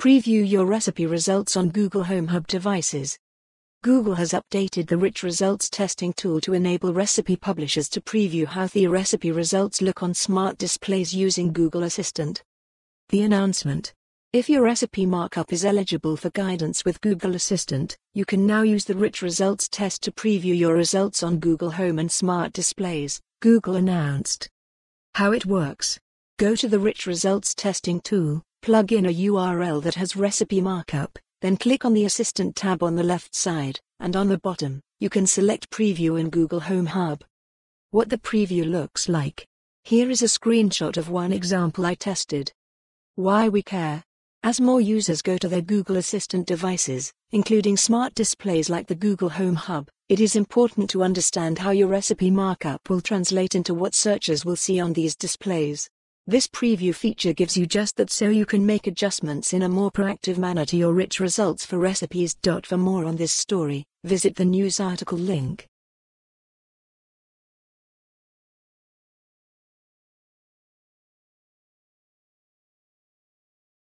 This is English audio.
Preview your recipe results on Google Home Hub devices. Google has updated the Rich Results testing tool to enable recipe publishers to preview how the recipe results look on smart displays using Google Assistant. The announcement If your recipe markup is eligible for guidance with Google Assistant, you can now use the Rich Results test to preview your results on Google Home and smart displays, Google announced. How it works Go to the Rich Results testing tool Plug in a URL that has recipe markup, then click on the Assistant tab on the left side, and on the bottom, you can select Preview in Google Home Hub. What the preview looks like. Here is a screenshot of one example I tested. Why we care. As more users go to their Google Assistant devices, including smart displays like the Google Home Hub, it is important to understand how your recipe markup will translate into what searchers will see on these displays. This preview feature gives you just that so you can make adjustments in a more proactive manner to your rich results for recipes. For more on this story, visit the news article link.